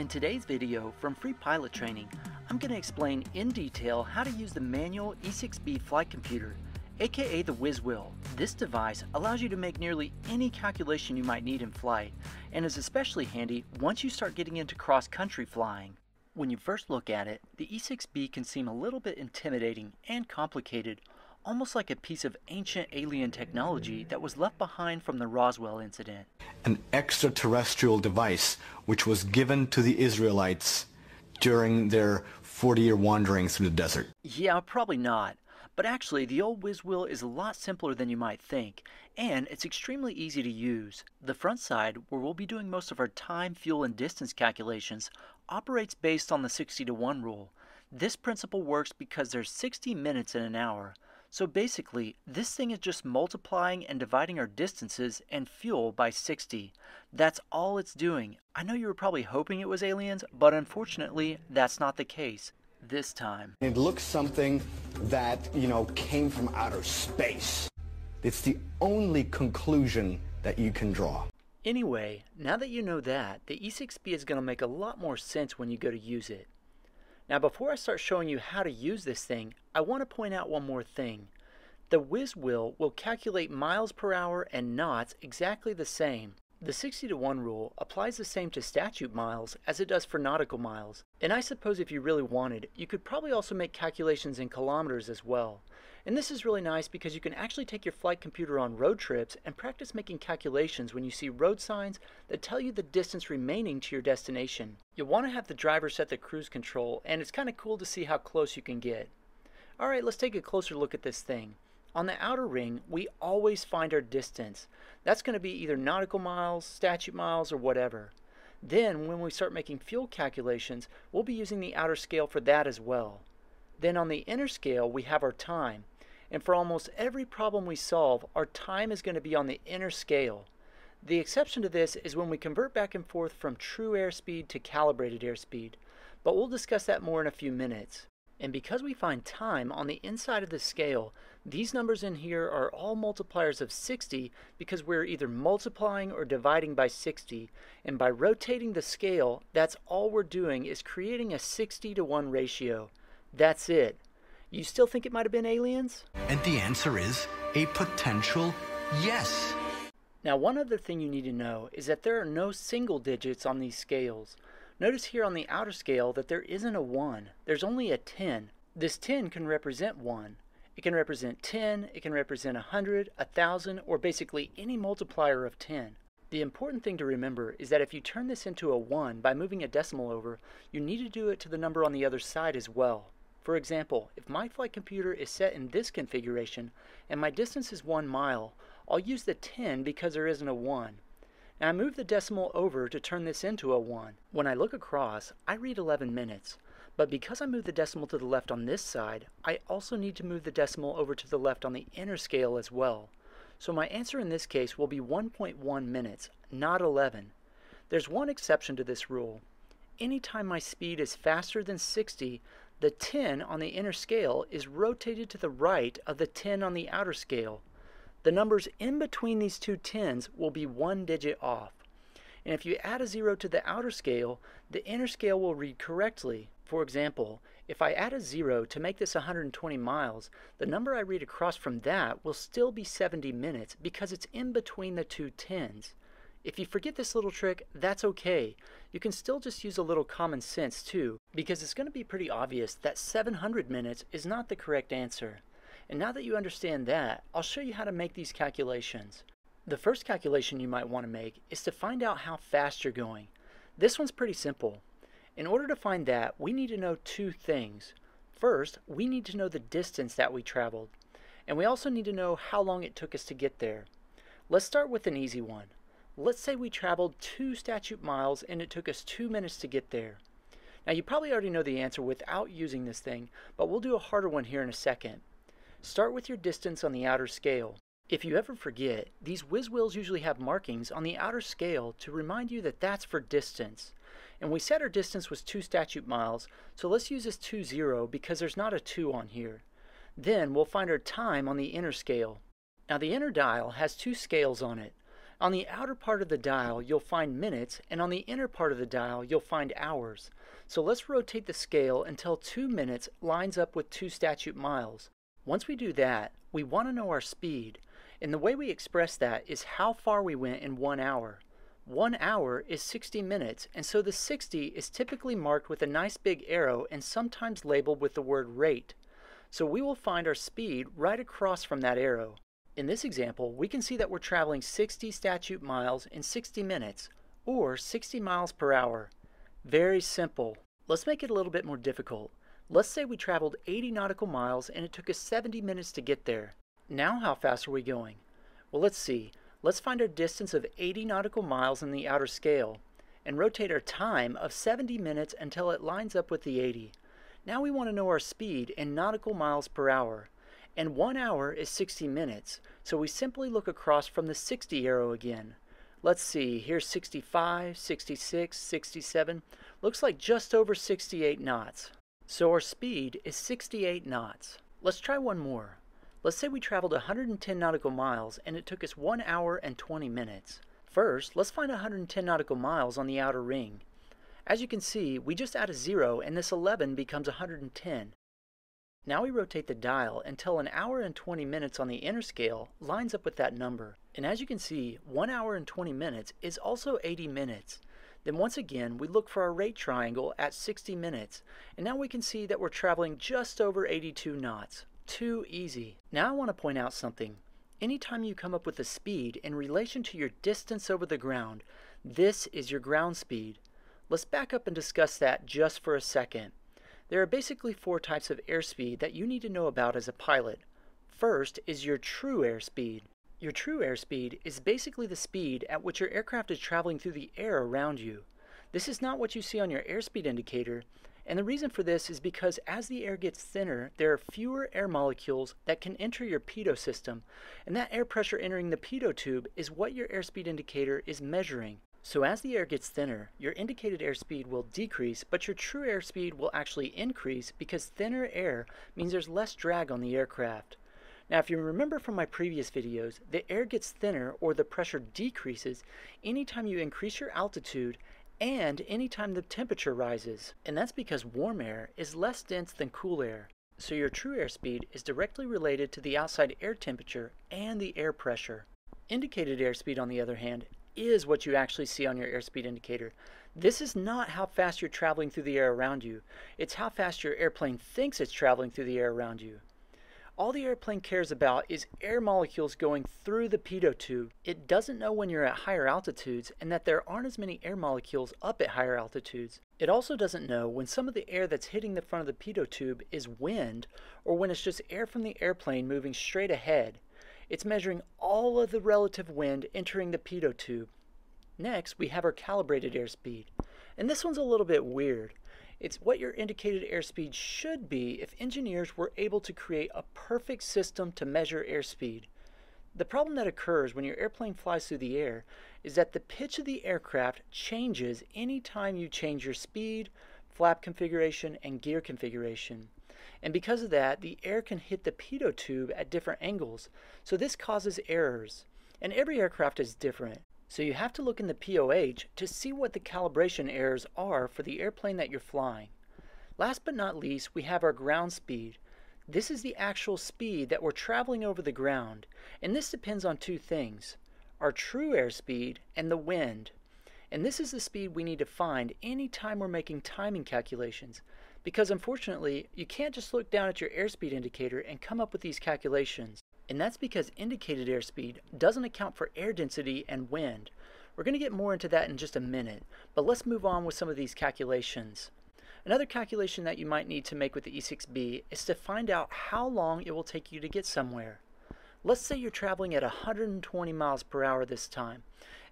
In today's video from Free Pilot Training, I'm going to explain in detail how to use the manual E6B flight computer, aka the WizWheel. This device allows you to make nearly any calculation you might need in flight, and is especially handy once you start getting into cross-country flying. When you first look at it, the E6B can seem a little bit intimidating and complicated, almost like a piece of ancient alien technology that was left behind from the Roswell incident. An extraterrestrial device which was given to the Israelites during their 40 year wandering through the desert. Yeah, probably not. But actually, the old WizWheel is a lot simpler than you might think, and it's extremely easy to use. The front side, where we'll be doing most of our time, fuel, and distance calculations, operates based on the 60 to 1 rule. This principle works because there's 60 minutes in an hour. So basically, this thing is just multiplying and dividing our distances and fuel by 60. That's all it's doing. I know you were probably hoping it was aliens, but unfortunately, that's not the case. This time. It looks something that, you know, came from outer space. It's the only conclusion that you can draw. Anyway, now that you know that, the E6B is going to make a lot more sense when you go to use it. Now before I start showing you how to use this thing, I want to point out one more thing. The WizWheel will calculate miles per hour and knots exactly the same. The 60 to 1 rule applies the same to statute miles as it does for nautical miles. And I suppose if you really wanted, you could probably also make calculations in kilometers as well. And this is really nice because you can actually take your flight computer on road trips and practice making calculations when you see road signs that tell you the distance remaining to your destination. You'll want to have the driver set the cruise control and it's kind of cool to see how close you can get. Alright, let's take a closer look at this thing. On the outer ring, we always find our distance. That's going to be either nautical miles, statute miles, or whatever. Then, when we start making fuel calculations, we'll be using the outer scale for that as well. Then on the inner scale, we have our time. And for almost every problem we solve, our time is going to be on the inner scale. The exception to this is when we convert back and forth from true airspeed to calibrated airspeed, but we'll discuss that more in a few minutes. And because we find time on the inside of the scale, these numbers in here are all multipliers of 60 because we're either multiplying or dividing by 60. And by rotating the scale, that's all we're doing is creating a 60 to 1 ratio. That's it. You still think it might have been aliens? And the answer is a potential yes. Now, one other thing you need to know is that there are no single digits on these scales. Notice here on the outer scale that there isn't a 1, there's only a 10. This 10 can represent 1. It can represent 10, it can represent 100, 1,000, or basically any multiplier of 10. The important thing to remember is that if you turn this into a 1 by moving a decimal over, you need to do it to the number on the other side as well. For example, if my flight computer is set in this configuration and my distance is 1 mile, I'll use the 10 because there isn't a 1. Now I move the decimal over to turn this into a 1. When I look across, I read 11 minutes. But because I move the decimal to the left on this side, I also need to move the decimal over to the left on the inner scale as well. So my answer in this case will be 1.1 minutes, not 11. There's one exception to this rule. Anytime my speed is faster than 60, the 10 on the inner scale is rotated to the right of the 10 on the outer scale. The numbers in between these two 10s will be one digit off. And if you add a zero to the outer scale, the inner scale will read correctly. For example, if I add a zero to make this 120 miles, the number I read across from that will still be 70 minutes because it's in between the two 10s. If you forget this little trick, that's okay. You can still just use a little common sense too, because it's going to be pretty obvious that 700 minutes is not the correct answer. And now that you understand that, I'll show you how to make these calculations. The first calculation you might want to make is to find out how fast you're going. This one's pretty simple. In order to find that, we need to know two things. First, we need to know the distance that we traveled. And we also need to know how long it took us to get there. Let's start with an easy one. Let's say we traveled two statute miles and it took us two minutes to get there. Now you probably already know the answer without using this thing, but we'll do a harder one here in a second. Start with your distance on the outer scale. If you ever forget, these WizWheels usually have markings on the outer scale to remind you that that's for distance. And we said our distance was 2 statute miles, so let's use this 2 0 because there's not a 2 on here. Then we'll find our time on the inner scale. Now the inner dial has two scales on it. On the outer part of the dial, you'll find minutes, and on the inner part of the dial, you'll find hours. So let's rotate the scale until 2 minutes lines up with 2 statute miles. Once we do that, we want to know our speed, and the way we express that is how far we went in 1 hour. 1 hour is 60 minutes, and so the 60 is typically marked with a nice big arrow and sometimes labeled with the word rate. So we will find our speed right across from that arrow. In this example, we can see that we're traveling 60 statute miles in 60 minutes, or 60 miles per hour. Very simple. Let's make it a little bit more difficult. Let's say we traveled 80 nautical miles and it took us 70 minutes to get there. Now how fast are we going? Well, let's see. Let's find our distance of 80 nautical miles in the outer scale and rotate our time of 70 minutes until it lines up with the 80. Now we want to know our speed in nautical miles per hour and one hour is 60 minutes, so we simply look across from the 60 arrow again. Let's see, here's 65, 66, 67, looks like just over 68 knots. So our speed is 68 knots. Let's try one more. Let's say we traveled 110 nautical miles and it took us 1 hour and 20 minutes. First, let's find 110 nautical miles on the outer ring. As you can see, we just add a zero and this 11 becomes 110. Now we rotate the dial until an hour and 20 minutes on the inner scale lines up with that number. And as you can see, 1 hour and 20 minutes is also 80 minutes. Then once again, we look for our rate triangle at 60 minutes, and now we can see that we're traveling just over 82 knots. Too easy. Now I want to point out something. Anytime you come up with a speed in relation to your distance over the ground, this is your ground speed. Let's back up and discuss that just for a second. There are basically four types of airspeed that you need to know about as a pilot. First is your true airspeed. Your true airspeed is basically the speed at which your aircraft is traveling through the air around you. This is not what you see on your airspeed indicator, and the reason for this is because as the air gets thinner, there are fewer air molecules that can enter your pitot system, and that air pressure entering the pitot tube is what your airspeed indicator is measuring. So as the air gets thinner, your indicated airspeed will decrease, but your true airspeed will actually increase because thinner air means there's less drag on the aircraft. Now if you remember from my previous videos, the air gets thinner or the pressure decreases anytime you increase your altitude and anytime the temperature rises. And that's because warm air is less dense than cool air. So your true airspeed is directly related to the outside air temperature and the air pressure. Indicated airspeed, on the other hand, is what you actually see on your airspeed indicator. This is not how fast you're traveling through the air around you. It's how fast your airplane thinks it's traveling through the air around you. All the airplane cares about is air molecules going through the pitot tube. It doesn't know when you're at higher altitudes and that there aren't as many air molecules up at higher altitudes. It also doesn't know when some of the air that's hitting the front of the pitot tube is wind or when it's just air from the airplane moving straight ahead. It's measuring all of the relative wind entering the pitot tube. Next, we have our calibrated airspeed. And this one's a little bit weird. It's what your indicated airspeed should be if engineers were able to create a perfect system to measure airspeed. The problem that occurs when your airplane flies through the air is that the pitch of the aircraft changes anytime you change your speed, flap configuration, and gear configuration. And because of that, the air can hit the pitot tube at different angles. So this causes errors. And every aircraft is different. So you have to look in the POH to see what the calibration errors are for the airplane that you're flying. Last but not least, we have our ground speed. This is the actual speed that we're traveling over the ground, and this depends on two things, our true airspeed and the wind. And this is the speed we need to find any time we're making timing calculations because unfortunately, you can't just look down at your airspeed indicator and come up with these calculations. And that's because indicated airspeed doesn't account for air density and wind. We're going to get more into that in just a minute, but let's move on with some of these calculations. Another calculation that you might need to make with the E6B is to find out how long it will take you to get somewhere. Let's say you're traveling at 120 miles per hour this time,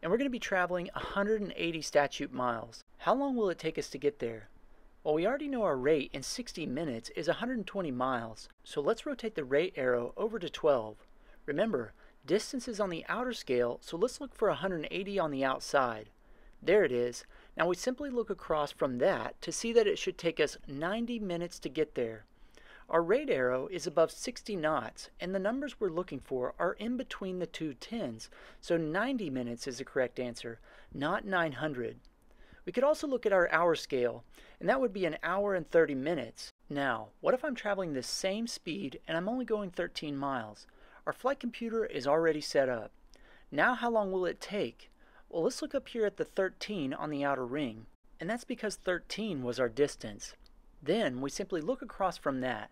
and we're going to be traveling 180 statute miles. How long will it take us to get there? Well, we already know our rate in 60 minutes is 120 miles, so let's rotate the rate arrow over to 12. Remember, distance is on the outer scale, so let's look for 180 on the outside. There it is. Now we simply look across from that to see that it should take us 90 minutes to get there. Our rate arrow is above 60 knots, and the numbers we're looking for are in between the two tens, so 90 minutes is the correct answer, not 900. We could also look at our hour scale, and that would be an hour and 30 minutes. Now, what if I'm traveling the same speed and I'm only going 13 miles? Our flight computer is already set up. Now how long will it take? Well, let's look up here at the 13 on the outer ring, and that's because 13 was our distance. Then we simply look across from that.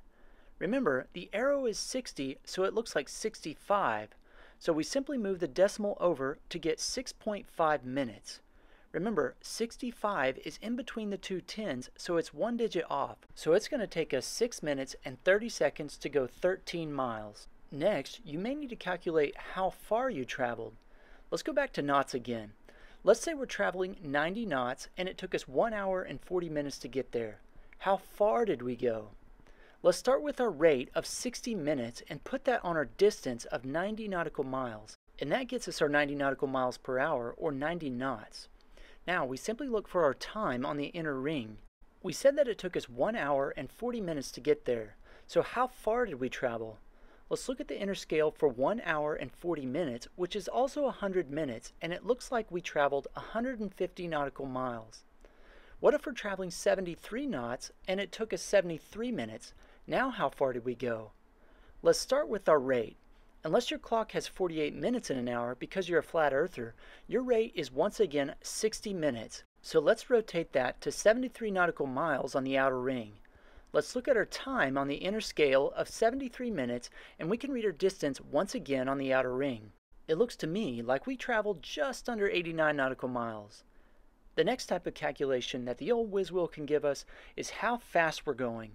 Remember, the arrow is 60, so it looks like 65. So we simply move the decimal over to get 6.5 minutes. Remember, 65 is in between the two tens, so it's one digit off. So it's going to take us 6 minutes and 30 seconds to go 13 miles. Next, you may need to calculate how far you traveled. Let's go back to knots again. Let's say we're traveling 90 knots and it took us 1 hour and 40 minutes to get there. How far did we go? Let's start with our rate of 60 minutes and put that on our distance of 90 nautical miles. And that gets us our 90 nautical miles per hour, or 90 knots. Now, we simply look for our time on the inner ring. We said that it took us 1 hour and 40 minutes to get there. So how far did we travel? Let's look at the inner scale for 1 hour and 40 minutes, which is also 100 minutes, and it looks like we traveled 150 nautical miles. What if we're traveling 73 knots and it took us 73 minutes? Now how far did we go? Let's start with our rate. Unless your clock has 48 minutes in an hour because you're a flat earther, your rate is once again 60 minutes. So let's rotate that to 73 nautical miles on the outer ring. Let's look at our time on the inner scale of 73 minutes and we can read our distance once again on the outer ring. It looks to me like we traveled just under 89 nautical miles. The next type of calculation that the old whiz wheel can give us is how fast we're going.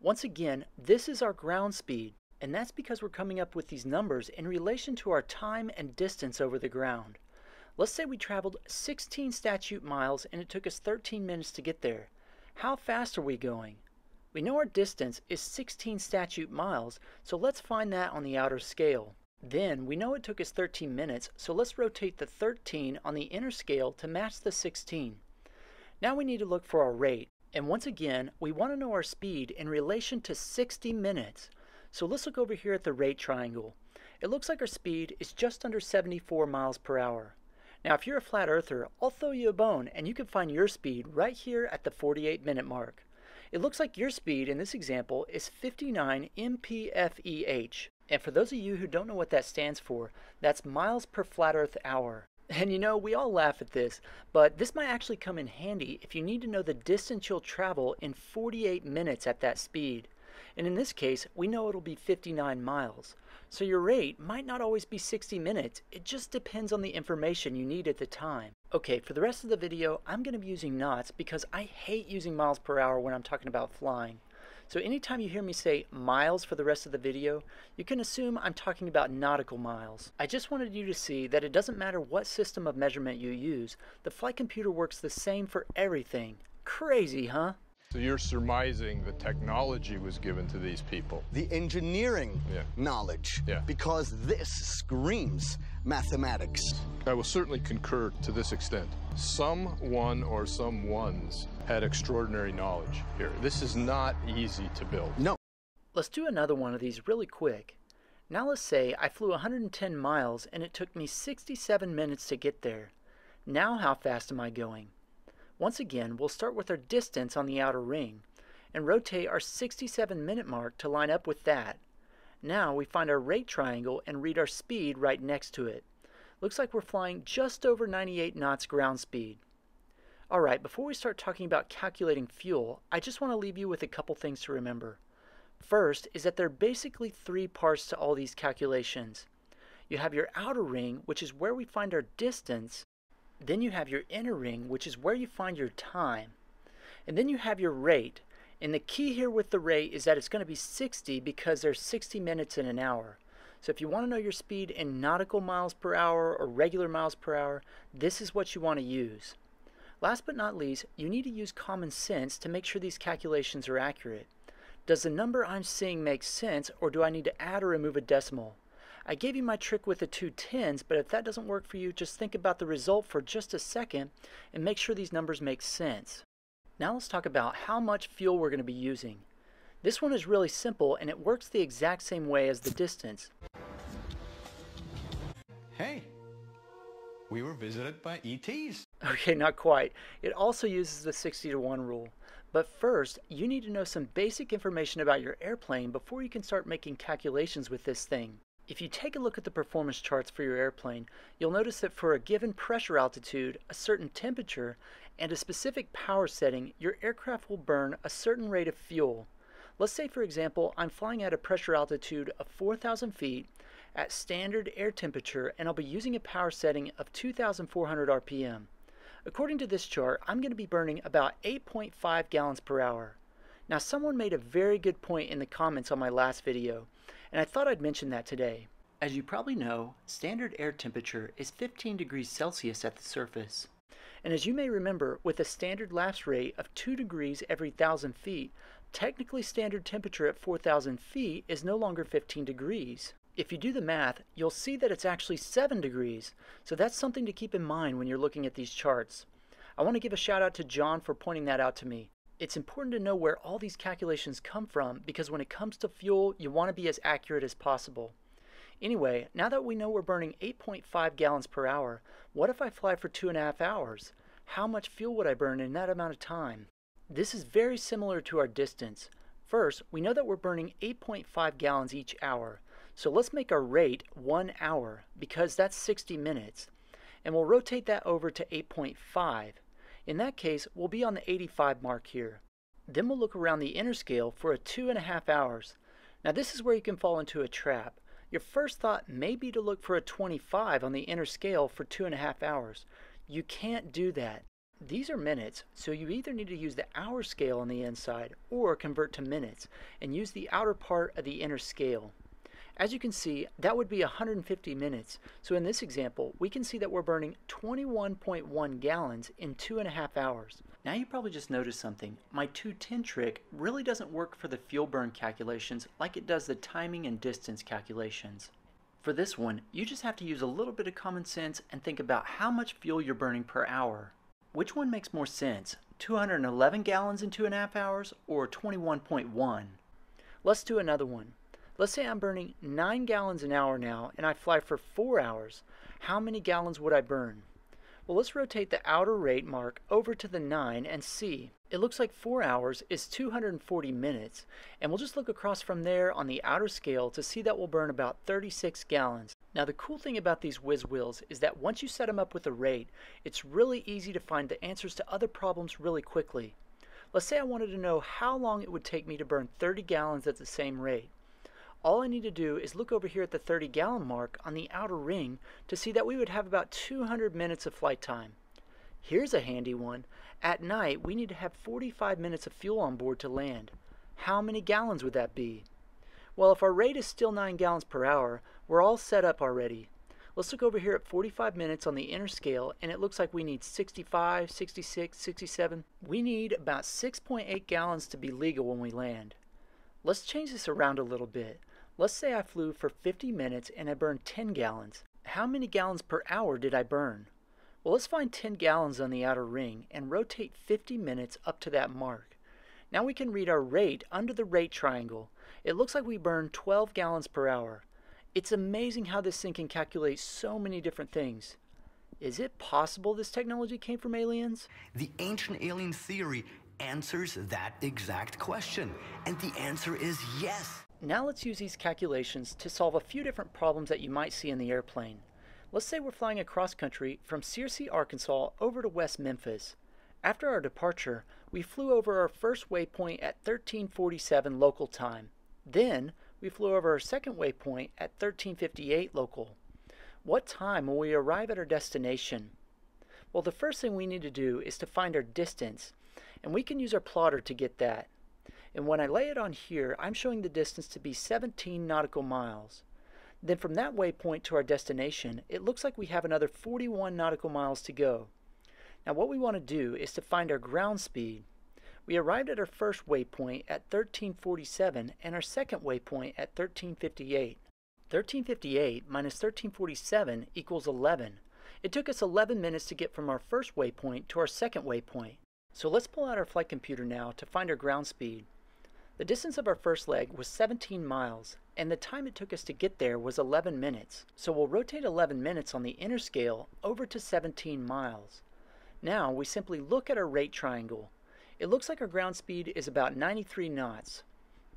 Once again, this is our ground speed, and that's because we're coming up with these numbers in relation to our time and distance over the ground. Let's say we traveled 16 statute miles and it took us 13 minutes to get there. How fast are we going? We know our distance is 16 statute miles, so let's find that on the outer scale. Then we know it took us 13 minutes, so let's rotate the 13 on the inner scale to match the 16. Now we need to look for our rate. And once again, we want to know our speed in relation to 60 minutes. So let's look over here at the rate triangle. It looks like our speed is just under 74 miles per hour. Now if you're a flat earther, I'll throw you a bone and you can find your speed right here at the 48 minute mark. It looks like your speed in this example is 59 mpfeh. And for those of you who don't know what that stands for, that's miles per flat earth hour. And you know, we all laugh at this, but this might actually come in handy if you need to know the distance you'll travel in 48 minutes at that speed. And in this case, we know it'll be 59 miles. So your rate might not always be 60 minutes, it just depends on the information you need at the time. Okay, for the rest of the video, I'm going to be using knots because I hate using miles per hour when I'm talking about flying. So anytime you hear me say miles for the rest of the video, you can assume I'm talking about nautical miles. I just wanted you to see that it doesn't matter what system of measurement you use, the flight computer works the same for everything. Crazy, huh? So you're surmising the technology was given to these people. The engineering Yeah. knowledge. Yeah. Because this screams mathematics. I will certainly concur to this extent. Someone or some ones had extraordinary knowledge here. This is not easy to build. No. Let's do another one of these really quick. Now let's say I flew 110 miles and it took me 67 minutes to get there. Now how fast am I going? Once again, we'll start with our distance on the outer ring and rotate our 67 minute mark to line up with that. Now we find our rate triangle and read our speed right next to it. Looks like we're flying just over 98 knots ground speed. Alright, before we start talking about calculating fuel, I just want to leave you with a couple things to remember. First is that there are basically three parts to all these calculations. You have your outer ring, which is where we find our distance. Then you have your inner ring, which is where you find your time. And then you have your rate. And the key here with the rate is that it's going to be 60 because there's 60 minutes in an hour. So if you want to know your speed in nautical miles per hour or regular miles per hour, this is what you want to use. Last but not least, you need to use common sense to make sure these calculations are accurate. Does the number I'm seeing make sense or do I need to add or remove a decimal? I gave you my trick with the two tens, but if that doesn't work for you, just think about the result for just a second and make sure these numbers make sense. Now let's talk about how much fuel we're going to be using. This one is really simple and it works the exact same way as the distance. Hey, we were visited by ETs. Okay, not quite. It also uses the 60 to 1 rule. But first, you need to know some basic information about your airplane before you can start making calculations with this thing. If you take a look at the performance charts for your airplane, you'll notice that for a given pressure altitude, a certain temperature, and a specific power setting, your aircraft will burn a certain rate of fuel. Let's say, for example, I'm flying at a pressure altitude of 4,000 feet at standard air temperature and I'll be using a power setting of 2,400 RPM. According to this chart, I'm going to be burning about 8.5 gallons per hour. Now someone made a very good point in the comments on my last video, and I thought I'd mention that today. As you probably know, standard air temperature is 15 degrees Celsius at the surface. And as you may remember, with a standard lapse rate of 2 degrees every 1,000 feet, technically standard temperature at 4,000 feet is no longer 15 degrees. If you do the math, you'll see that it's actually 7 degrees, so that's something to keep in mind when you're looking at these charts. I want to give a shout out to John for pointing that out to me. It's important to know where all these calculations come from because when it comes to fuel, you want to be as accurate as possible. Anyway, now that we know we're burning 8.5 gallons per hour, what if I fly for two and a half hours? How much fuel would I burn in that amount of time? This is very similar to our distance. First, we know that we're burning 8.5 gallons each hour, so let's make our rate one hour because that's 60 minutes. And we'll rotate that over to 8.5. In that case, we'll be on the 85 mark here. Then we'll look around the inner scale for a two and a half hours. Now this is where you can fall into a trap. Your first thought may be to look for a 25 on the inner scale for two and a half hours. You can't do that. These are minutes, so you either need to use the hour scale on the inside or convert to minutes and use the outer part of the inner scale. As you can see, that would be 150 minutes. So in this example, we can see that we're burning 21.1 gallons in two and a half hours. Now you probably just noticed something. My 210 trick really doesn't work for the fuel burn calculations like it does the timing and distance calculations. For this one, you just have to use a little bit of common sense and think about how much fuel you're burning per hour. Which one makes more sense? 211 gallons in two and a half hours or 21.1? Let's do another one. Let's say I'm burning 9 gallons an hour now and I fly for 4 hours. How many gallons would I burn? Well, let's rotate the outer rate mark over to the 9 and see. It looks like 4 hours is 240 minutes, and we'll just look across from there on the outer scale to see that we'll burn about 36 gallons. Now the cool thing about these whiz wheels is that once you set them up with a rate, it's really easy to find the answers to other problems really quickly. Let's say I wanted to know how long it would take me to burn 30 gallons at the same rate. All I need to do is look over here at the 30 gallon mark on the outer ring to see that we would have about 200 minutes of flight time. Here's a handy one. At night, we need to have 45 minutes of fuel on board to land. How many gallons would that be? Well, if our rate is still 9 gallons per hour, we're all set up already. Let's look over here at 45 minutes on the inner scale, and it looks like we need 65, 66, 67. We need about 6.8 gallons to be legal when we land. Let's change this around a little bit. Let's say I flew for 50 minutes and I burned 10 gallons. How many gallons per hour did I burn? Well, let's find 10 gallons on the outer ring and rotate 50 minutes up to that mark. Now we can read our rate under the rate triangle. It looks like we burned 12 gallons per hour. It's amazing how this thing can calculate so many different things. Is it possible this technology came from aliens? The ancient alien theory answers that exact question. And the answer is yes. Now let's use these calculations to solve a few different problems that you might see in the airplane. Let's say we're flying across country from Searcy, Arkansas over to West Memphis. After our departure, we flew over our first waypoint at 1347 local time. Then, we flew over our second waypoint at 1358 local. What time will we arrive at our destination? Well, the first thing we need to do is to find our distance, and we can use our plotter to get that. And when I lay it on here, I'm showing the distance to be 17 nautical miles. Then from that waypoint to our destination, it looks like we have another 41 nautical miles to go. Now what we want to do is to find our ground speed. We arrived at our first waypoint at 1347 and our second waypoint at 1358. 1358 minus 1347 equals 11. It took us 11 minutes to get from our first waypoint to our second waypoint. So let's pull out our flight computer now to find our ground speed. The distance of our first leg was 17 miles, and the time it took us to get there was 11 minutes. So we'll rotate 11 minutes on the inner scale over to 17 miles. Now we simply look at our rate triangle. It looks like our ground speed is about 93 knots.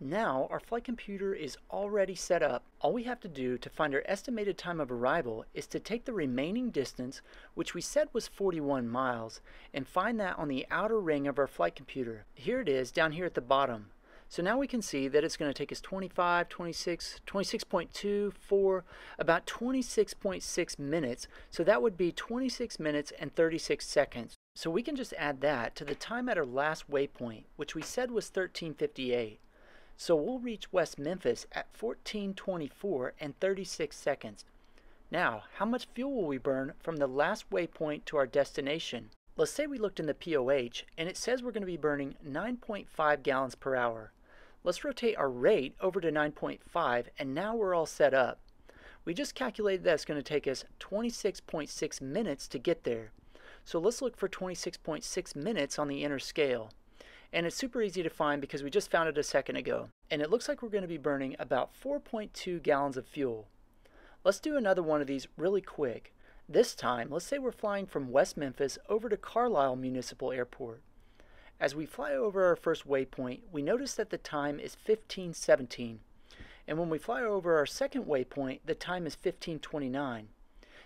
Now our flight computer is already set up. All we have to do to find our estimated time of arrival is to take the remaining distance, which we said was 41 miles, and find that on the outer ring of our flight computer. Here it is down here at the bottom. So now we can see that it's going to take us 25, 26, 26.24, about 26.6 minutes. So that would be 26 minutes and 36 seconds. So we can just add that to the time at our last waypoint, which we said was 1358. So we'll reach West Memphis at 1424 and 36 seconds. Now, how much fuel will we burn from the last waypoint to our destination? Let's say we looked in the POH and it says we're going to be burning 9.5 gallons per hour. Let's rotate our rate over to 9.5 and now we're all set up. We just calculated that it's going to take us 26.6 minutes to get there. So let's look for 26.6 minutes on the inner scale. And it's super easy to find because we just found it a second ago. And it looks like we're going to be burning about 4.2 gallons of fuel. Let's do another one of these really quick. This time, let's say we're flying from West Memphis over to Carlisle Municipal Airport. As we fly over our first waypoint, we notice that the time is 1517. And when we fly over our second waypoint, the time is 1529.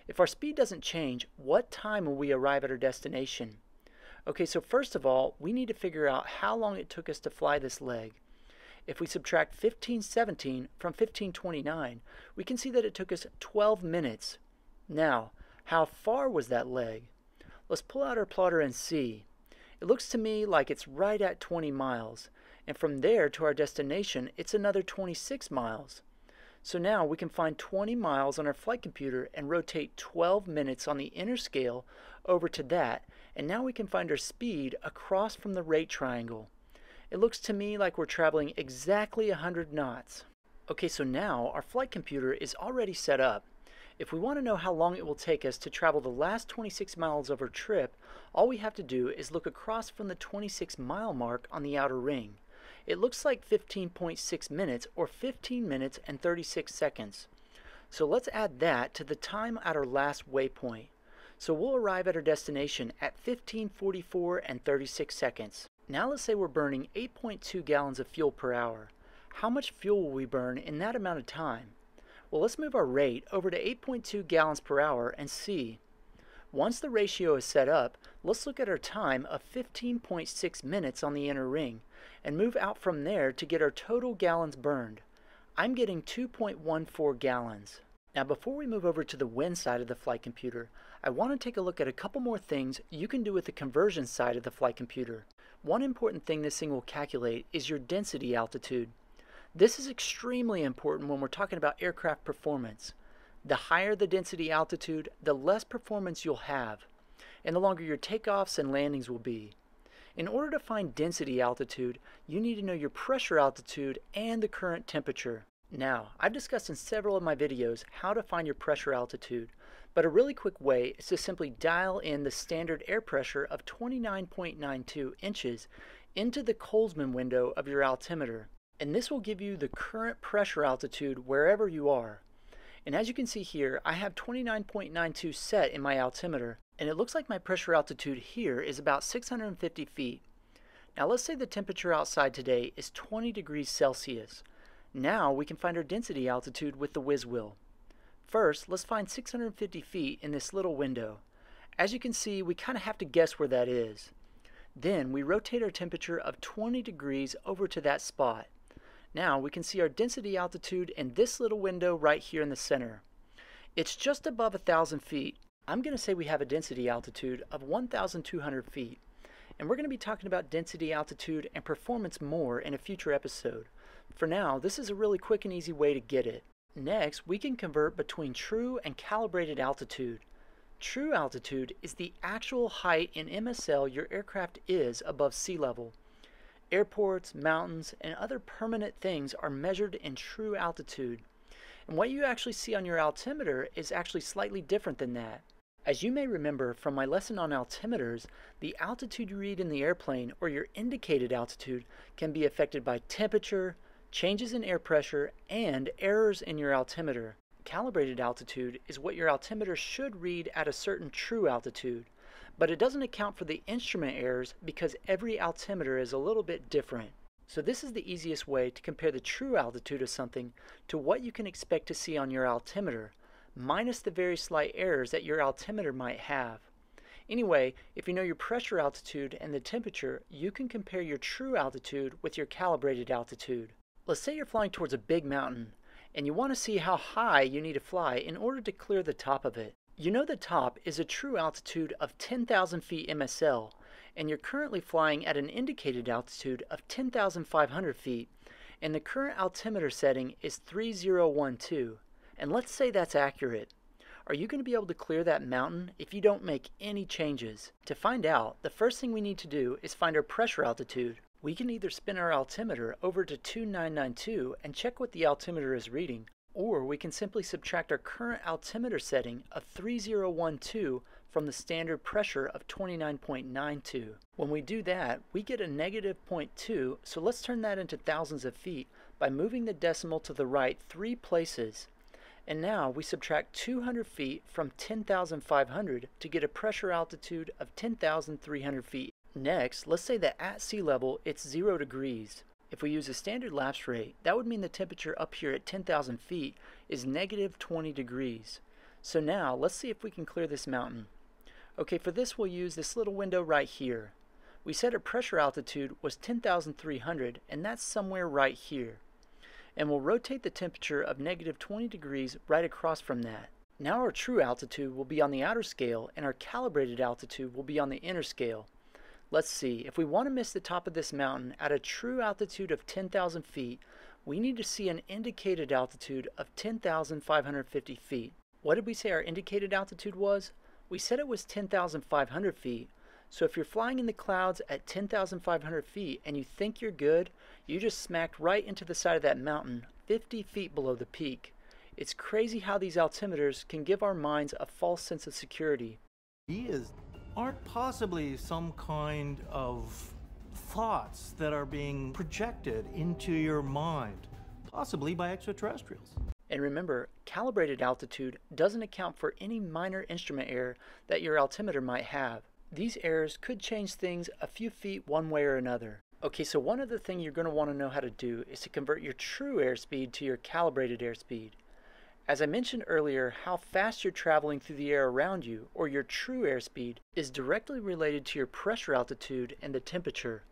If our speed doesn't change, what time will we arrive at our destination? Okay, so first of all, we need to figure out how long it took us to fly this leg. If we subtract 1517 from 1529, we can see that it took us 12 minutes. Now, how far was that leg? Let's pull out our plotter and see. It looks to me like it's right at 20 miles, and from there to our destination, it's another 26 miles. So now we can find 20 miles on our flight computer and rotate 12 minutes on the inner scale over to that, and now we can find our speed across from the rate triangle. It looks to me like we're traveling exactly 100 knots. Okay, so now our flight computer is already set up. If we want to know how long it will take us to travel the last 26 miles of our trip, all we have to do is look across from the 26 mile mark on the outer ring. It looks like 15.6 minutes or 15 minutes and 36 seconds. So let's add that to the time at our last waypoint. So we'll arrive at our destination at 1544 and 36 seconds. Now let's say we're burning 8.2 gallons of fuel per hour. How much fuel will we burn in that amount of time? Well, let's move our rate over to 8.2 gallons per hour and see. Once the ratio is set up, let's look at our time of 15.6 minutes on the inner ring and move out from there to get our total gallons burned. I'm getting 2.14 gallons. Now before we move over to the wind side of the flight computer, I want to take a look at a couple more things you can do with the conversion side of the flight computer. One important thing this thing will calculate is your density altitude. This is extremely important when we're talking about aircraft performance. The higher the density altitude, the less performance you'll have, and the longer your takeoffs and landings will be. In order to find density altitude, you need to know your pressure altitude and the current temperature. Now, I've discussed in several of my videos how to find your pressure altitude, but a really quick way is to simply dial in the standard air pressure of 29.92 inches into the Kollsman window of your altimeter. And this will give you the current pressure altitude wherever you are. And as you can see here, I have 29.92 set in my altimeter, and it looks like my pressure altitude here is about 650 feet. Now let's say the temperature outside today is 20 degrees Celsius. Now we can find our density altitude with the whiz wheel. First, let's find 650 feet in this little window. As you can see, we kind of have to guess where that is. Then we rotate our temperature of 20 degrees over to that spot. Now we can see our density altitude in this little window right here in the center. It's just above 1,000 feet. I'm going to say we have a density altitude of 1,200 feet. And we're going to be talking about density altitude and performance more in a future episode. For now, this is a really quick and easy way to get it. Next, we can convert between true and calibrated altitude. True altitude is the actual height in MSL your aircraft is above sea level. Airports, mountains, and other permanent things are measured in true altitude. And what you actually see on your altimeter is actually slightly different than that. As you may remember from my lesson on altimeters, the altitude you read in the airplane or your indicated altitude can be affected by temperature, changes in air pressure, and errors in your altimeter. Calibrated altitude is what your altimeter should read at a certain true altitude, but it doesn't account for the instrument errors because every altimeter is a little bit different. So this is the easiest way to compare the true altitude of something to what you can expect to see on your altimeter, minus the very slight errors that your altimeter might have. Anyway, if you know your pressure altitude and the temperature, you can compare your true altitude with your calibrated altitude. Let's say you're flying towards a big mountain, and you want to see how high you need to fly in order to clear the top of it. You know the top is a true altitude of 10,000 feet MSL, and you're currently flying at an indicated altitude of 10,500 feet, and the current altimeter setting is 3012 and let's say that's accurate. Are you going to be able to clear that mountain if you don't make any changes? To find out, the first thing we need to do is find our pressure altitude. We can either spin our altimeter over to 2992 and check what the altimeter is reading, or we can simply subtract our current altimeter setting of 3012 from the standard pressure of 29.92. When we do that, we get a negative 0.2, so let's turn that into thousands of feet by moving the decimal to the right three places. And now we subtract 200 feet from 10,500 to get a pressure altitude of 10,300 feet. Next, let's say that at sea level it's 0 degrees. If we use a standard lapse rate, that would mean the temperature up here at 10,000 feet is negative 20 degrees. So now, let's see if we can clear this mountain. Okay, for this we'll use this little window right here. We said our pressure altitude was 10,300, and that's somewhere right here and we'll rotate the temperature of negative 20 degrees right across from that. Now our true altitude will be on the outer scale and our calibrated altitude will be on the inner scale. Let's see, if we want to miss the top of this mountain at a true altitude of 10,000 feet, we need to see an indicated altitude of 10,550 feet. What did we say our indicated altitude was? We said it was 10,500 feet, so if you're flying in the clouds at 10,500 feet and you think you're good, you just smacked right into the side of that mountain, 50 feet below the peak. It's crazy how these altimeters can give our minds a false sense of security. Ideas aren't possibly some kind of thoughts that are being projected into your mind, possibly by extraterrestrials. And remember, calibrated altitude doesn't account for any minor instrument error that your altimeter might have. These errors could change things a few feet one way or another. Okay, so one other thing you're going to want to know how to do is to convert your true airspeed to your calibrated airspeed. As I mentioned earlier, how fast you're traveling through the air around you, or your true airspeed, is directly related to your pressure altitude and the temperature.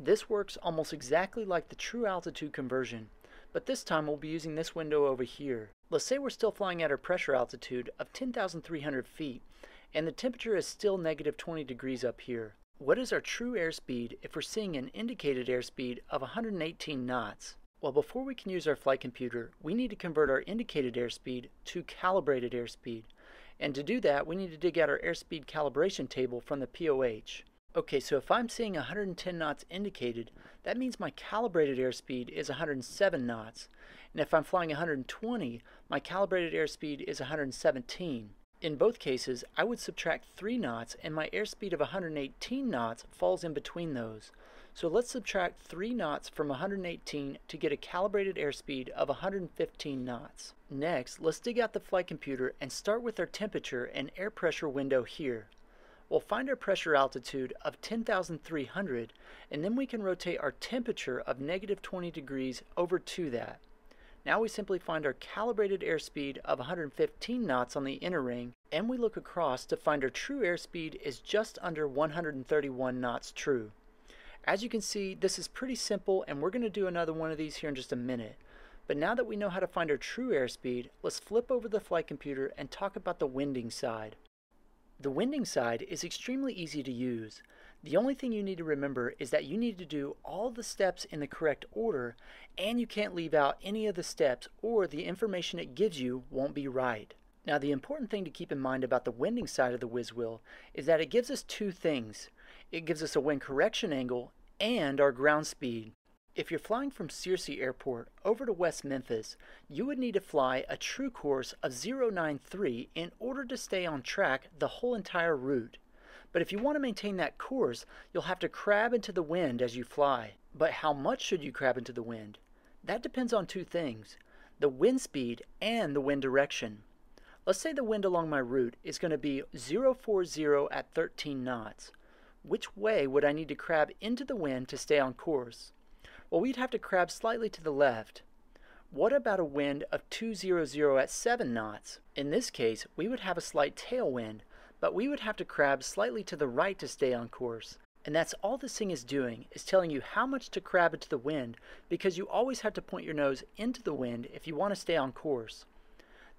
This works almost exactly like the true altitude conversion, but this time we'll be using this window over here. Let's say we're still flying at our pressure altitude of 10,300 feet, and the temperature is still negative 20 degrees up here. What is our true airspeed if we're seeing an indicated airspeed of 118 knots? Well, before we can use our flight computer, we need to convert our indicated airspeed to calibrated airspeed. And to do that, we need to dig out our airspeed calibration table from the POH. Okay, so if I'm seeing 110 knots indicated, that means my calibrated airspeed is 107 knots. And if I'm flying 120, my calibrated airspeed is 117. In both cases, I would subtract 3 knots and my airspeed of 118 knots falls in between those. So let's subtract 3 knots from 118 to get a calibrated airspeed of 115 knots. Next, let's dig out the flight computer and start with our temperature and air pressure window here. We'll find our pressure altitude of 10,300 and then we can rotate our temperature of negative 20 degrees over to that. Now we simply find our calibrated airspeed of 115 knots on the inner ring, and we look across to find our true airspeed is just under 131 knots true. As you can see, this is pretty simple, and we're going to do another one of these here in just a minute. But now that we know how to find our true airspeed, let's flip over the flight computer and talk about the winding side. The winding side is extremely easy to use. The only thing you need to remember is that you need to do all the steps in the correct order and you can't leave out any of the steps or the information it gives you won't be right. Now the important thing to keep in mind about the winding side of the whiz wheel is that it gives us two things. It gives us a wind correction angle and our ground speed. If you're flying from Searcy Airport over to West Memphis, you would need to fly a true course of 093 in order to stay on track the whole entire route. But if you want to maintain that course, you'll have to crab into the wind as you fly. But how much should you crab into the wind? That depends on two things the wind speed and the wind direction. Let's say the wind along my route is going to be 040 at 13 knots. Which way would I need to crab into the wind to stay on course? Well, we'd have to crab slightly to the left. What about a wind of 200 at 7 knots? In this case, we would have a slight tailwind, but we would have to crab slightly to the right to stay on course. And that's all this thing is doing, is telling you how much to crab into the wind, because you always have to point your nose into the wind if you want to stay on course.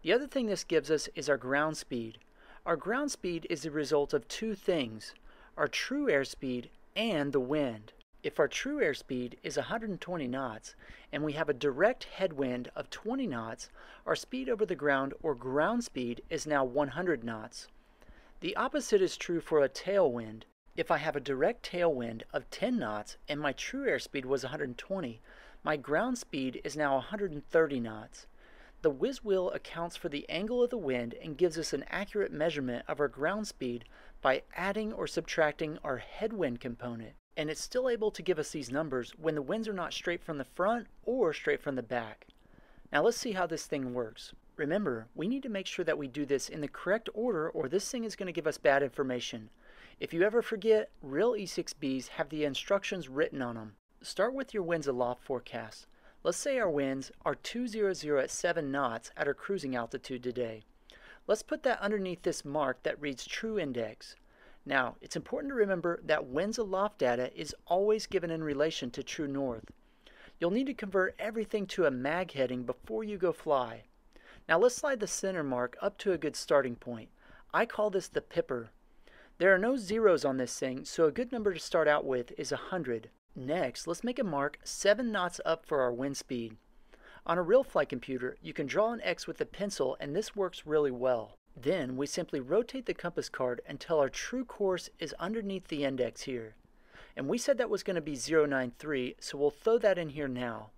The other thing this gives us is our ground speed. Our ground speed is the result of two things, our true airspeed and the wind. If our true airspeed is 120 knots and we have a direct headwind of 20 knots, our speed over the ground or ground speed is now 100 knots. The opposite is true for a tailwind. If I have a direct tailwind of 10 knots and my true airspeed was 120, my ground speed is now 130 knots. The whiz wheel accounts for the angle of the wind and gives us an accurate measurement of our ground speed by adding or subtracting our headwind component. And it's still able to give us these numbers when the winds are not straight from the front or straight from the back. Now let's see how this thing works. Remember, we need to make sure that we do this in the correct order or this thing is going to give us bad information. If you ever forget, real E6Bs have the instructions written on them. Start with your winds aloft forecast. Let's say our winds are 200 at 7 knots at our cruising altitude today. Let's put that underneath this mark that reads true index. Now, it's important to remember that winds aloft data is always given in relation to true north. You'll need to convert everything to a mag heading before you go fly. Now let's slide the center mark up to a good starting point. I call this the pipper. There are no zeros on this thing, so a good number to start out with is 100. Next, let's make a mark 7 knots up for our wind speed. On a real flight computer, you can draw an X with a pencil and this works really well. Then we simply rotate the compass card until our true course is underneath the index here. And we said that was going to be 093, so we'll throw that in here now.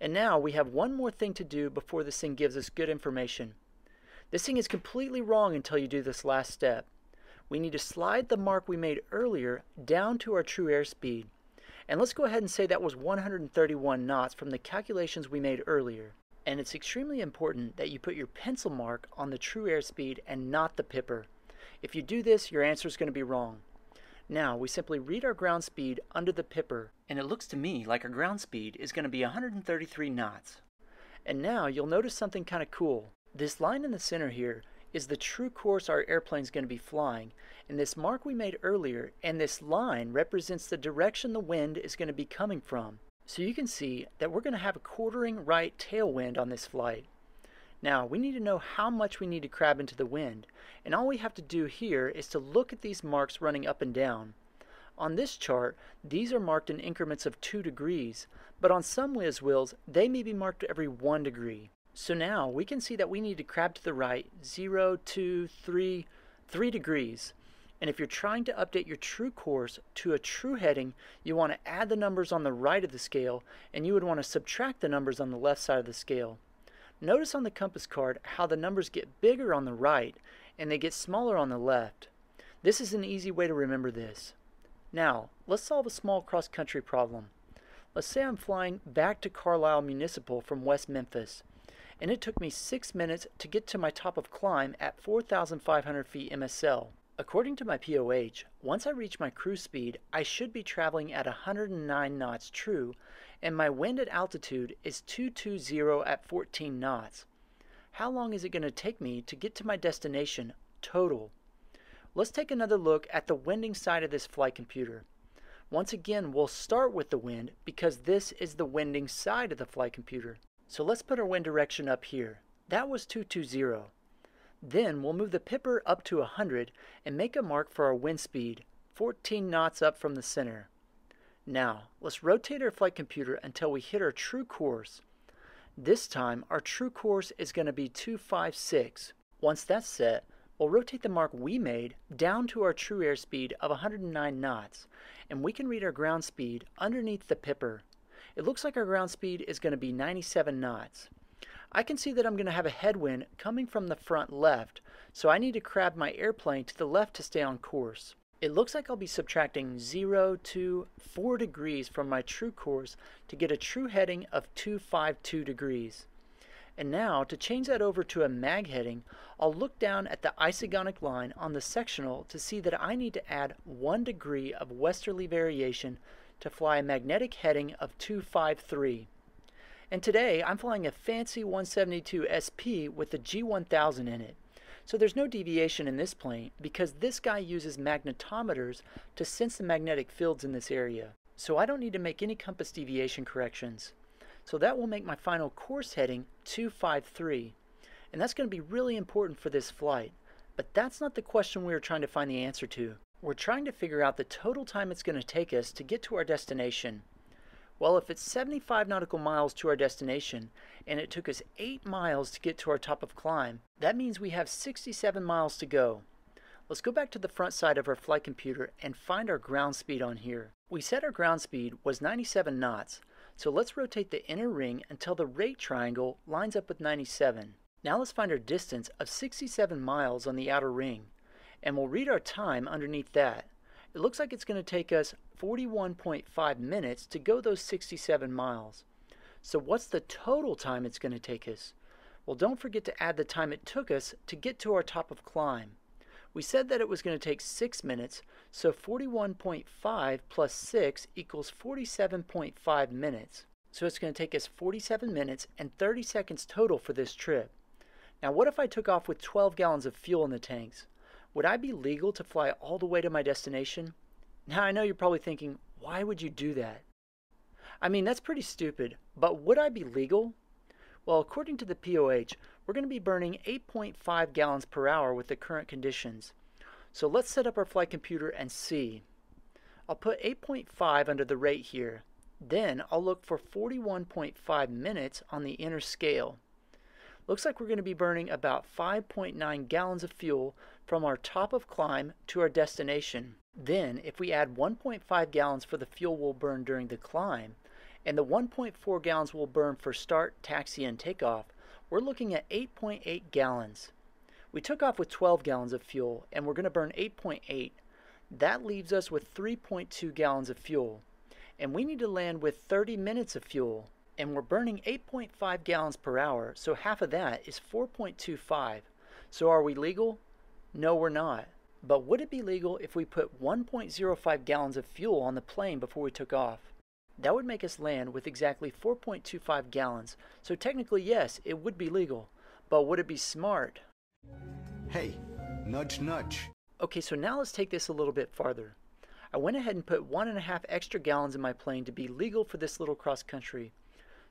And now we have one more thing to do before this thing gives us good information. This thing is completely wrong until you do this last step. We need to slide the mark we made earlier down to our true airspeed. And let's go ahead and say that was 131 knots from the calculations we made earlier. And it's extremely important that you put your pencil mark on the true airspeed and not the pipper. If you do this, your answer is going to be wrong. Now, we simply read our ground speed under the pipper, and it looks to me like our ground speed is going to be 133 knots. And now you'll notice something kind of cool. This line in the center here is the true course our airplane is going to be flying, and this mark we made earlier and this line represents the direction the wind is going to be coming from. So you can see that we're going to have a quartering right tailwind on this flight. Now we need to know how much we need to crab into the wind, and all we have to do here is to look at these marks running up and down. On this chart, these are marked in increments of 2 degrees, but on some whiz wheels, they may be marked every 1 degree. So now we can see that we need to crab to the right 0, 2, 3, 3 degrees. And if you're trying to update your true course to a true heading, you want to add the numbers on the right of the scale, and you would want to subtract the numbers on the left side of the scale. Notice on the compass card how the numbers get bigger on the right and they get smaller on the left. This is an easy way to remember this. Now, let's solve a small cross-country problem. Let's say I'm flying back to Carlisle Municipal from West Memphis, and it took me 6 minutes to get to my top of climb at 4,500 feet MSL. According to my POH, once I reach my cruise speed, I should be traveling at 109 knots true, and my wind at altitude is 220 at 14 knots. How long is it going to take me to get to my destination total? Let's take another look at the winding side of this flight computer. Once again, we'll start with the wind because this is the winding side of the flight computer. So let's put our wind direction up here. That was 220. Then we'll move the pipper up to 100 and make a mark for our wind speed, 14 knots up from the center. Now, let's rotate our flight computer until we hit our true course. This time, our true course is going to be 256. Once that's set, we'll rotate the mark we made down to our true airspeed of 109 knots, and we can read our ground speed underneath the pipper. It looks like our ground speed is going to be 97 knots. I can see that I'm going to have a headwind coming from the front left, so I need to crab my airplane to the left to stay on course. It looks like I'll be subtracting 0 to 4 degrees from my true course to get a true heading of 252 degrees. And now, to change that over to a mag heading, I'll look down at the isogonic line on the sectional to see that I need to add 1 degree of westerly variation to fly a magnetic heading of 253. And today, I'm flying a fancy 172 SP with the G1000 in it. So there's no deviation in this plane because this guy uses magnetometers to sense the magnetic fields in this area. So I don't need to make any compass deviation corrections. So that will make my final course heading 253. And that's going to be really important for this flight. But that's not the question we are trying to find the answer to. We're trying to figure out the total time it's going to take us to get to our destination. Well, if it's 75 nautical miles to our destination, and it took us 8 miles to get to our top of climb, that means we have 67 miles to go. Let's go back to the front side of our flight computer and find our ground speed on here. We said our ground speed was 97 knots, so let's rotate the inner ring until the rate triangle lines up with 97. Now let's find our distance of 67 miles on the outer ring, and we'll read our time underneath that. It looks like it's going to take us 41.5 minutes to go those 67 miles. So what's the total time it's going to take us? Well, don't forget to add the time it took us to get to our top of climb. We said that it was going to take 6 minutes, so 41.5 plus 6 equals 47.5 minutes. So it's going to take us 47 minutes and 30 seconds total for this trip. Now what if I took off with 12 gallons of fuel in the tanks? Would I be legal to fly all the way to my destination? Now I know you're probably thinking, why would you do that? I mean, that's pretty stupid, but would I be legal? Well, according to the POH, we're going to be burning 8.5 gallons per hour with the current conditions. So let's set up our flight computer and see. I'll put 8.5 under the rate here. Then I'll look for 41.5 minutes on the inner scale. Looks like we're going to be burning about 5.9 gallons of fuel from our top of climb to our destination. Then, if we add 1.5 gallons for the fuel we'll burn during the climb, and the 1.4 gallons we'll burn for start, taxi, and takeoff, we're looking at 8.8 gallons. We took off with 12 gallons of fuel, and we're going to burn 8.8. That leaves us with 3.2 gallons of fuel. And we need to land with 30 minutes of fuel and we're burning 8.5 gallons per hour, so half of that is 4.25. So are we legal? No, we're not. But would it be legal if we put 1.05 gallons of fuel on the plane before we took off? That would make us land with exactly 4.25 gallons, so technically yes, it would be legal. But would it be smart? Hey, nudge nudge. Okay, so now let's take this a little bit farther. I went ahead and put one and a half extra gallons in my plane to be legal for this little cross country.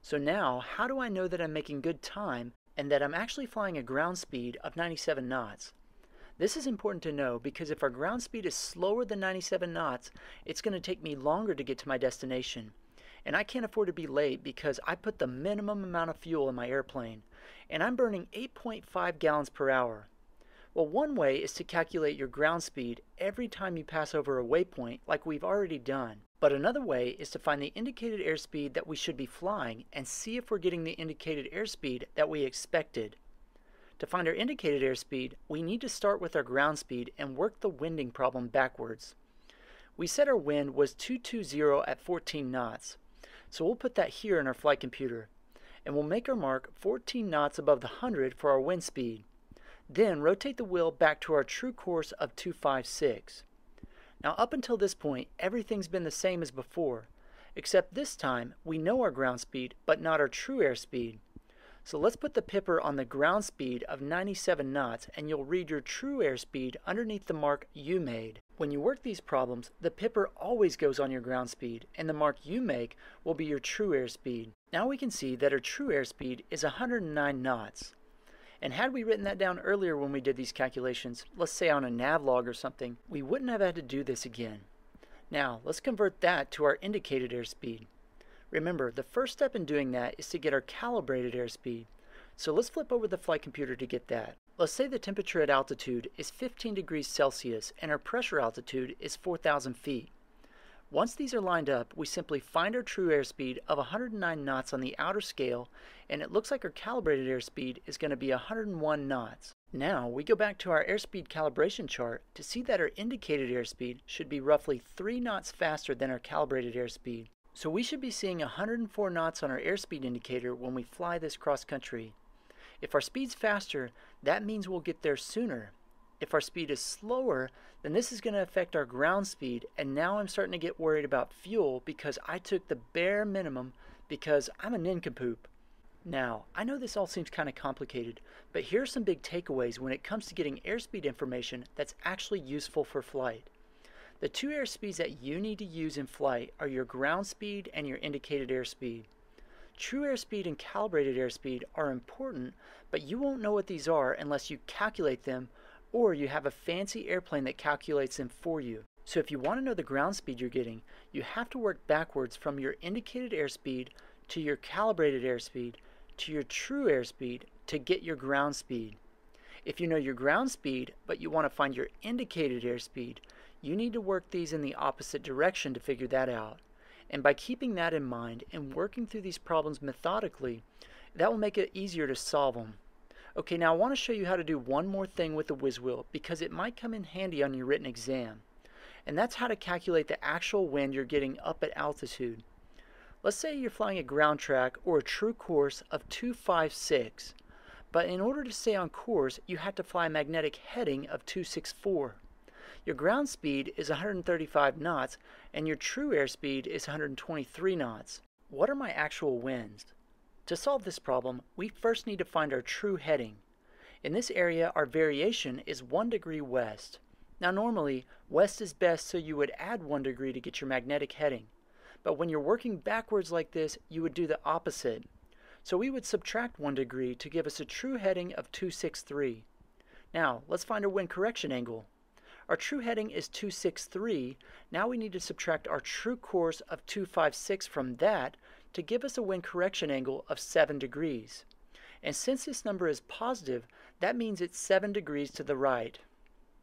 So now, how do I know that I'm making good time and that I'm actually flying a ground speed of 97 knots? This is important to know because if our ground speed is slower than 97 knots, it's going to take me longer to get to my destination. And I can't afford to be late because I put the minimum amount of fuel in my airplane, and I'm burning 8.5 gallons per hour. Well, one way is to calculate your ground speed every time you pass over a waypoint like we've already done. But another way is to find the indicated airspeed that we should be flying and see if we're getting the indicated airspeed that we expected. To find our indicated airspeed, we need to start with our ground speed and work the winding problem backwards. We said our wind was 220 at 14 knots, so we'll put that here in our flight computer, and we'll make our mark 14 knots above the 100 for our wind speed. Then rotate the wheel back to our true course of 256. Now up until this point, everything's been the same as before, except this time we know our ground speed, but not our true airspeed. So let's put the Pipper on the ground speed of 97 knots and you'll read your true airspeed underneath the mark you made. When you work these problems, the Pipper always goes on your ground speed and the mark you make will be your true airspeed. Now we can see that our true airspeed is 109 knots. And had we written that down earlier when we did these calculations, let's say on a nav log or something, we wouldn't have had to do this again. Now, let's convert that to our indicated airspeed. Remember, the first step in doing that is to get our calibrated airspeed. So let's flip over the flight computer to get that. Let's say the temperature at altitude is 15 degrees Celsius and our pressure altitude is 4,000 feet. Once these are lined up, we simply find our true airspeed of 109 knots on the outer scale, and it looks like our calibrated airspeed is going to be 101 knots. Now, we go back to our airspeed calibration chart to see that our indicated airspeed should be roughly 3 knots faster than our calibrated airspeed. So we should be seeing 104 knots on our airspeed indicator when we fly this cross country. If our speed's faster, that means we'll get there sooner. If our speed is slower, then this is going to affect our ground speed, and now I'm starting to get worried about fuel because I took the bare minimum because I'm a nincompoop. Now, I know this all seems kind of complicated, but here are some big takeaways when it comes to getting airspeed information that's actually useful for flight. The two airspeeds that you need to use in flight are your ground speed and your indicated airspeed. True airspeed and calibrated airspeed are important, but you won't know what these are unless you calculate them or you have a fancy airplane that calculates them for you. So if you want to know the ground speed you're getting, you have to work backwards from your indicated airspeed to your calibrated airspeed to your true airspeed to get your ground speed. If you know your ground speed, but you want to find your indicated airspeed, you need to work these in the opposite direction to figure that out. And by keeping that in mind and working through these problems methodically, that will make it easier to solve them. Okay, now I want to show you how to do one more thing with the whiz wheel because it might come in handy on your written exam. And that's how to calculate the actual wind you're getting up at altitude. Let's say you're flying a ground track or a true course of 256, but in order to stay on course, you have to fly a magnetic heading of 264. Your ground speed is 135 knots and your true airspeed is 123 knots. What are my actual winds? To solve this problem, we first need to find our true heading. In this area, our variation is 1 degree west. Now normally, west is best so you would add 1 degree to get your magnetic heading. But when you're working backwards like this, you would do the opposite. So we would subtract 1 degree to give us a true heading of 263. Now, let's find our wind correction angle. Our true heading is 263. Now we need to subtract our true course of 256 from that to give us a wind correction angle of 7 degrees. And since this number is positive, that means it's 7 degrees to the right.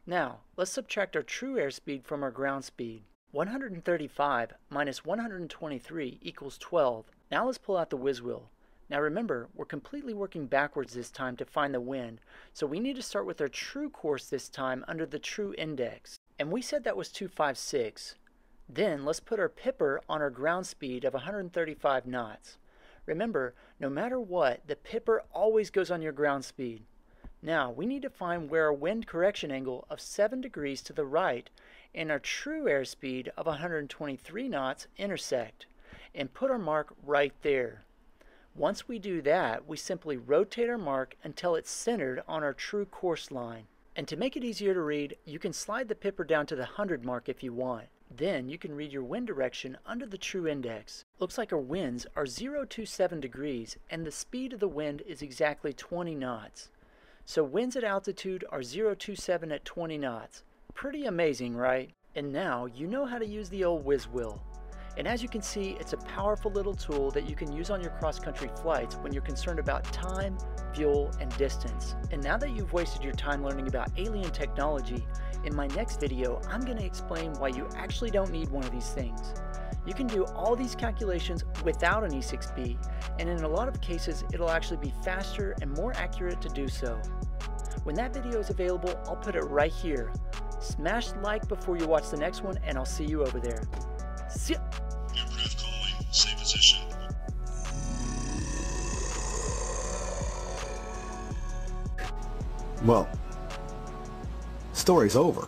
Now, let's subtract our true airspeed from our ground speed. 135 minus 123 equals 12. Now let's pull out the whiz wheel. Now remember, we're completely working backwards this time to find the wind, so we need to start with our true course this time under the true index. And we said that was 256. Then let's put our pipper on our ground speed of 135 knots. Remember, no matter what, the pipper always goes on your ground speed. Now, we need to find where our wind correction angle of 7 degrees to the right and our true airspeed of 123 knots intersect, and put our mark right there. Once we do that, we simply rotate our mark until it's centered on our true course line. And to make it easier to read, you can slide the pipper down to the 100 mark if you want. Then you can read your wind direction under the true index. Looks like our winds are 027 degrees and the speed of the wind is exactly 20 knots. So winds at altitude are 027 at 20 knots. Pretty amazing, right? And now you know how to use the old whiz wheel. And as you can see, it's a powerful little tool that you can use on your cross-country flights when you're concerned about time, fuel, and distance. And now that you've wasted your time learning about alien technology, in my next video, I'm going to explain why you actually don't need one of these things. You can do all these calculations without an E6B, and in a lot of cases, it'll actually be faster and more accurate to do so. When that video is available, I'll put it right here. Smash like before you watch the next one, and I'll see you over there. See ya! Calling. Position. Well, story's over.